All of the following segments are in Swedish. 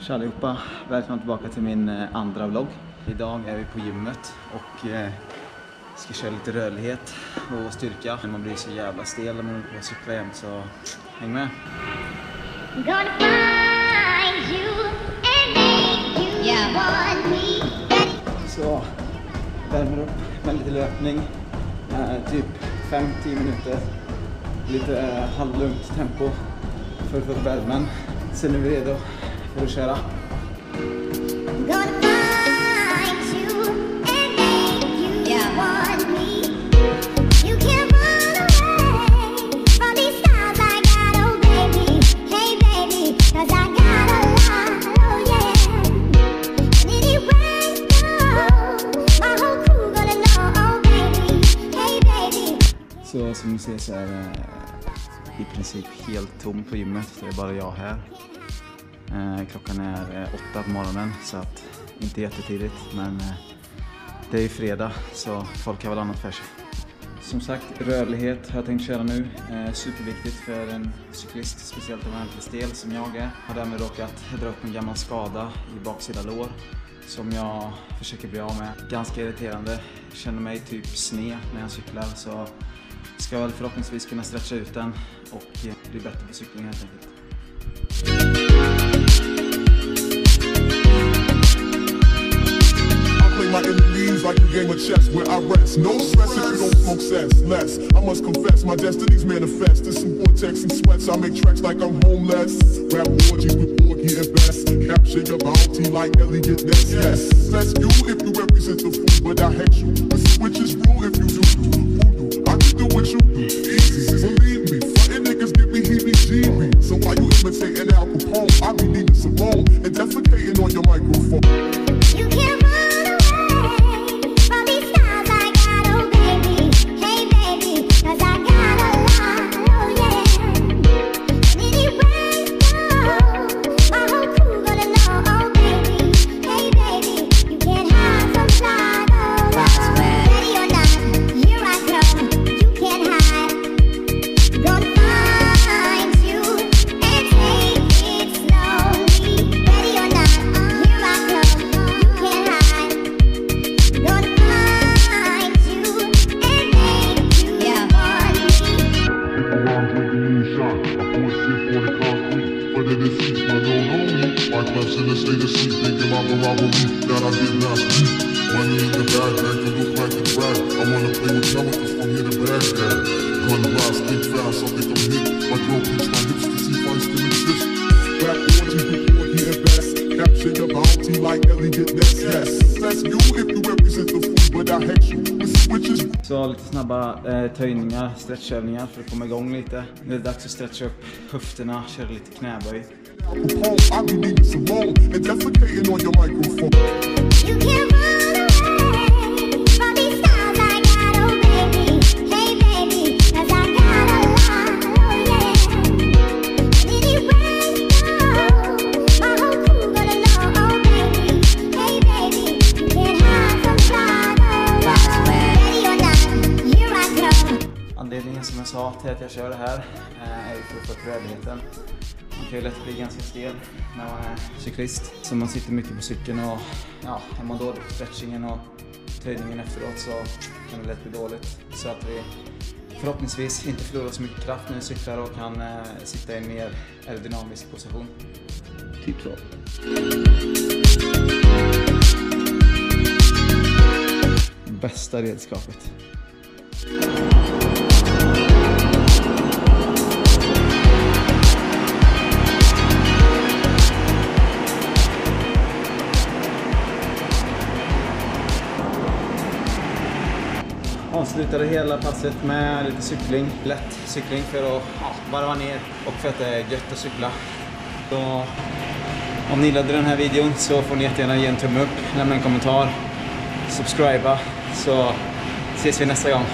Tja allihopa! Välkomna tillbaka till min eh, andra vlogg. Idag är vi på gymmet och eh, ska köra lite rörlighet och styrka. Man blir så jävla stel när man håller på att cykla jämt så häng med! Så värmer upp med lite löpning. Eh, typ 5-10 minuter. Lite halvlugnt tempo för att få värmen. Sen är vi redo för att köra. Så som ni ser så är det i princip helt tomt på gymmet. Det är bara jag här. Eh, klockan är eh, åtta på morgonen så att inte jättetidigt men eh, det är ju fredag så folk har väl annat för sig. Som sagt, rörlighet har jag tänkt köra nu. Eh, superviktigt för en cyklist, speciellt om man är lite stel som jag är. Har därmed råkat dra upp en gammal skada i baksida lår som jag försöker bli av med. Ganska irriterande. Känner mig typ sned när jag cyklar så ska jag väl förhoppningsvis kunna stretcha ut den och bli bättre på cykling helt enkelt. My enemies like a game of chess where I rest. No stress if you don't smoke cess. Less, I must confess, my destiny's manifest. There's some vortex and sweats. I make tracks like I'm homeless. Rap orgies with Porgy and Best. Capture your bounty like Elliot Ness. Yes, that's you if you represent the fool, but I hate you. The switch is rule if you do stay to sleep, thinking about the robbery that I did not speak. Money in the bag, bag to look like a brag. I wanna play with chemicals from here to Baghdad. Gun blast, think fast, I think I'm hit. My girl pinch my hips to see if I still exist. Back orgies you before he Best. Capture your bounty like Elliot Ness. Yes, that's you if you represent the fool, but I hex you. Så lite snabba eh, töjningar, stretchövningar för att komma igång lite. Nu är det dags att stretcha upp höfterna, köra lite knäböj. Anledningen som jag sa till att jag kör det här eh, är ju för att få upp. Man kan ju lätt bli ganska stel när man är cyklist. Så man sitter mycket på cykeln och ja, är man dålig på stretchingen och töjningen efteråt så kan det lätt bli dåligt. Så att vi förhoppningsvis inte förlorar så mycket kraft när vi cyklar och kan eh, sitta i en mer aerodynamisk position. Typ så. Bästa redskapet. Avslutade hela passet med lite cykling, lätt cykling för att ja, varva ner och för att det är gött att cykla. Så om ni gillade den här videon så får ni jättegärna ge en tumme upp, lämna en kommentar, subscriba så ses vi nästa gång.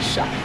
Tja!